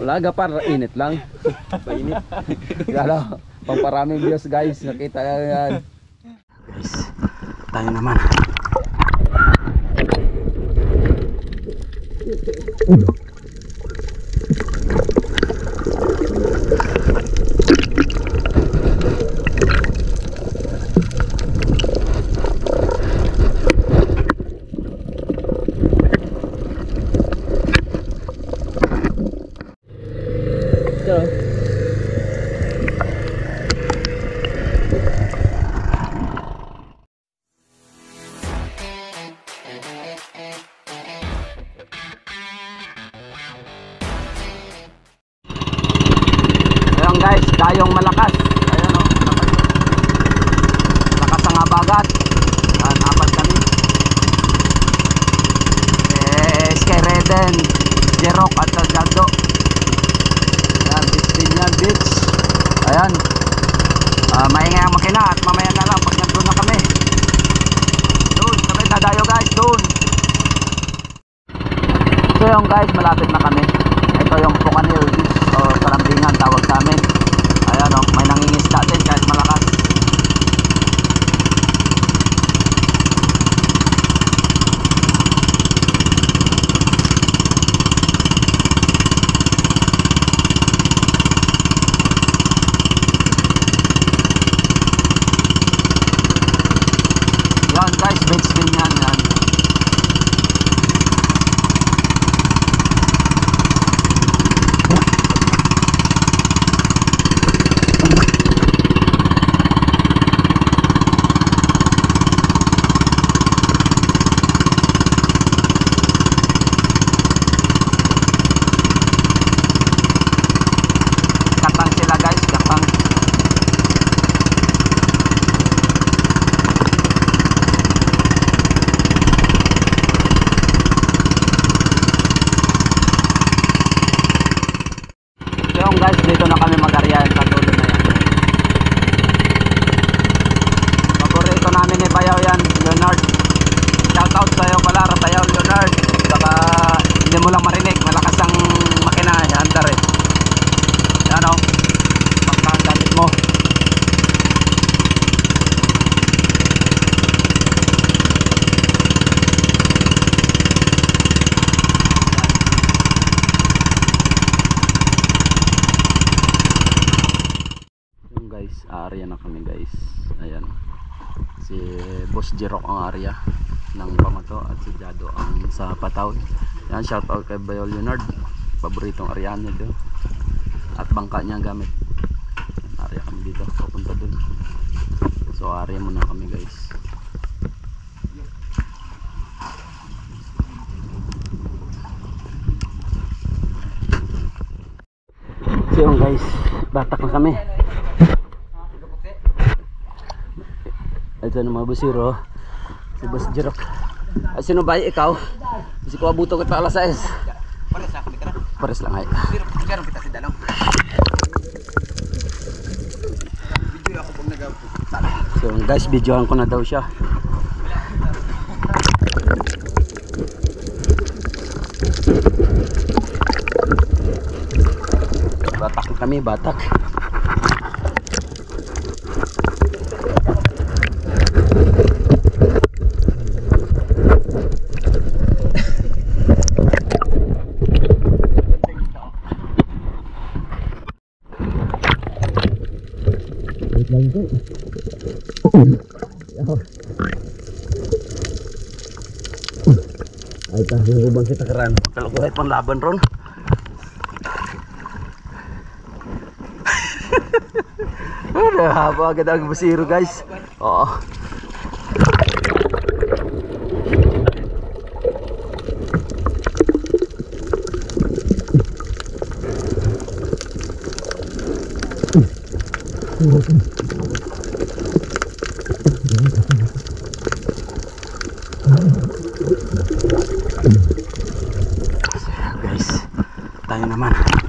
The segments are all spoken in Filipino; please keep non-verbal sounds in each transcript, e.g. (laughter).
Wala gapar, init lang. Painit. Lalo, pangparaming views guys. Nakita yan. Guys, tayo naman. Ito. Dayong malakas. Ayun o. Lakas ang abagat. Yan, apat kami. Eh, Sky Reden, Jerok at Jaldo. Ayan, beach din yan, beach. Ayan. Ah, maingay ang makina at mamaya na lang pag nandun na kami. Doon, sabay na tayo guys, doon. So yung guys, malapit na kami. Guys, area na kami guys. Ayan. Si Boss Jirok ang area ng Pamato at si Jado ang sa Pataw. Yan, shout out kay Bayo Leonard. Paboritong area niya dito. At bangka niya gamit. Yan, area kami dito. Papunta dun. So area muna kami guys. So guys, batak na kami. Ito na mga busiro. Si Boss Jirok. Ay, sino ba ikaw? Si ko abuto kita alas 6. Pares lang kami ka. Pares lang ay. Pero kita si Dalong. Video ako pag nag So guys, videohan ko na daw siya. Batak kami, batak. Kita keran. Kalau gue panlaban ron. (laughs) Ada apa kita lagi besiru guys. Oh. Guys, tayo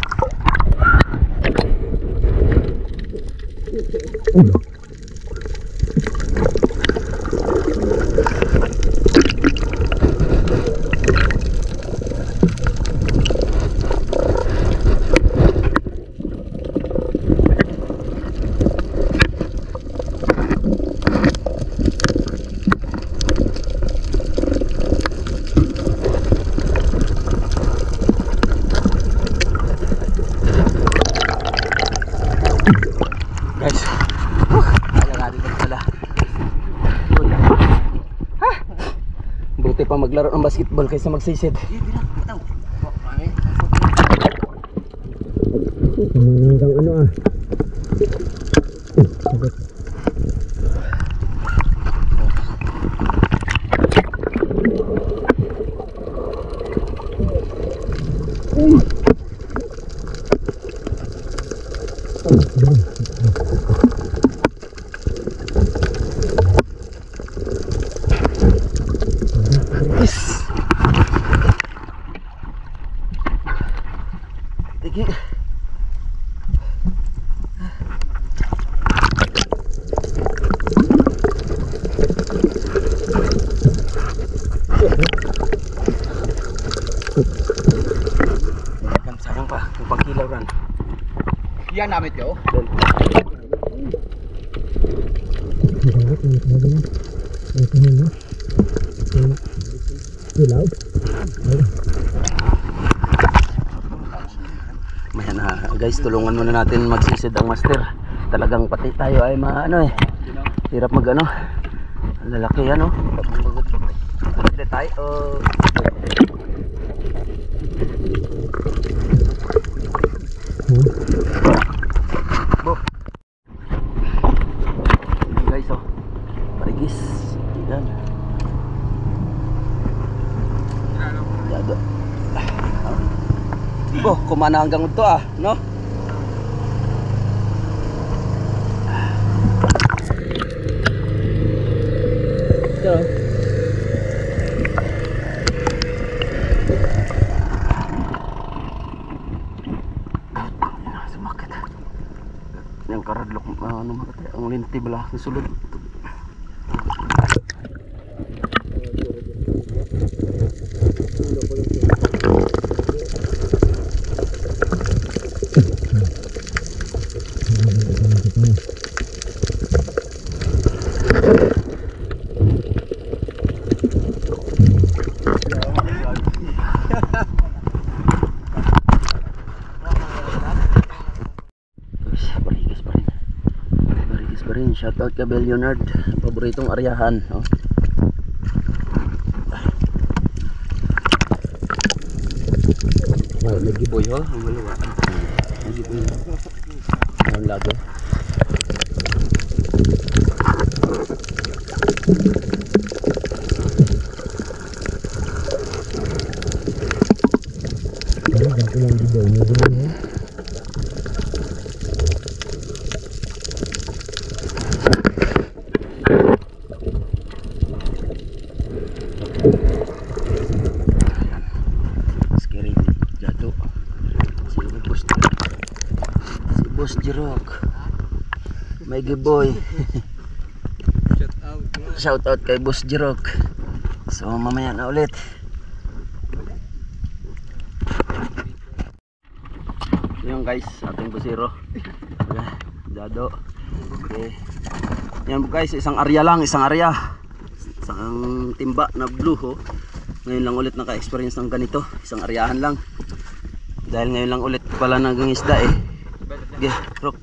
pa maglaro ng basketball kaysa magsisid. Yeah, Yan namit ko. Doon. Mayan na guys, tulungan muna natin magsisid ang master. Talagang pati tayo ay maano eh. Hirap mag ano. Ang lalaki yan oh. Pagod tayo. Oh. Bo. Ayan guys oh. Parigis. Yan. Yado. Bo, kumana hanggang ito ah, no? Ito. Sumakit. Yung karadlok, ano makati, ang linti bala, nasulod. Guys, Barigis pa rin. Pa rin. Shoutout ka Bel Leonard. Paboritong aryahan. Oh. Oh, nagiboy ho. Ang malawa. Nagiboy. Ang lago. Scary Jado. Si Boss Si Boss Jirok. May giboy. (laughs) Shout out. Kay Boss Jirok. So mamaya na ulit. Yung guys, ating busiro. Jado. Okay. Yan guys, isang area lang, isang area. Isang timba na blue ho. Ngayon lang ulit naka-experience ng ganito, isang aryahan lang. Dahil ngayon lang ulit pala nagang isda eh. Okay, Rock.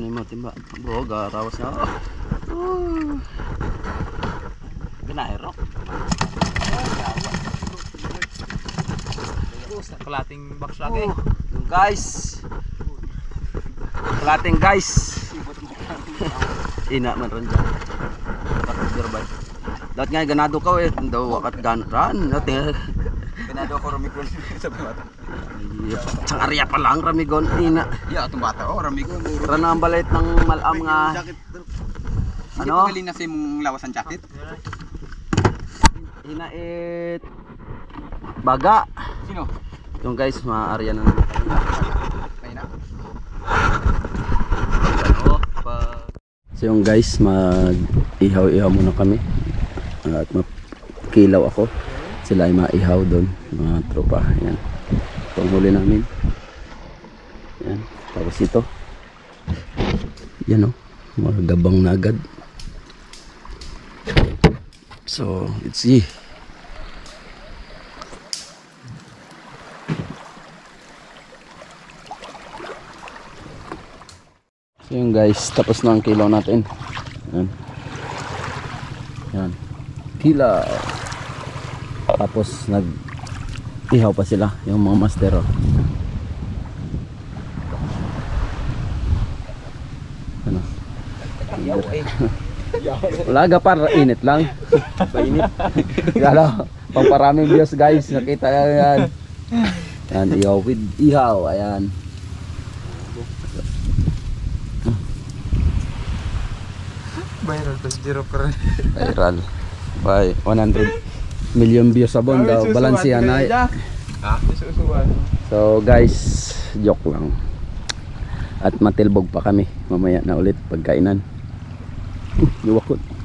Ano mga timba? Oo, garawas na ako. Oh. Ganahe, Rock. Kalating box Oh, yung guys. Kalating guys. Ina man rin dyan. Kapag Dapat nga ganado ka eh. Daw wakat gan ran. Natin. Pinado ako rumikron (laughs) sa bata. Sang arya pa lang ramigon. Ina. Ya, itong bata. Oh, ramikron. Rana ang balit ng malam nga. Ano? Ano? Hindi na sa imong lawas ang jacket. Hinait. Baga. Sino? Yung guys, maarya na naman. Na. So yung guys, mag-ihaw-ihaw muna kami. At makilaw ako. Sila ay maihaw doon, mga tropa. Yan. Ito ang huli namin. Yan. Tapos ito. Yan o. Mga gabang na agad. So, let's see. So yun guys, tapos na ang kilaw natin. Yan. Yan. Kilaw. Tapos nag ihaw pa sila yung mga master. Oh. Ano? Wala ga par init lang. Painit. Gala, pangparaming views guys, nakita yan. Yan, ihaw with ihaw, ayan. Viral to zero pa rin. Viral. By 100 million views sabon daw. Balansihan na. So guys, joke lang. At matilbog pa kami. Mamaya na ulit pagkainan. (laughs) Yuwakot.